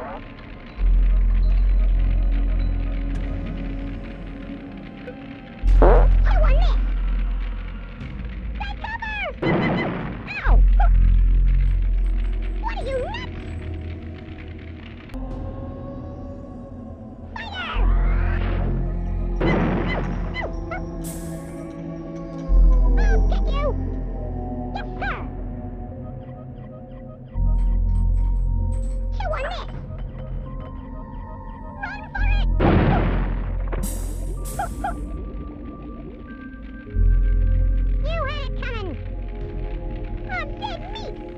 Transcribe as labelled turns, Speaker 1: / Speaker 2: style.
Speaker 1: Thank you. Let me!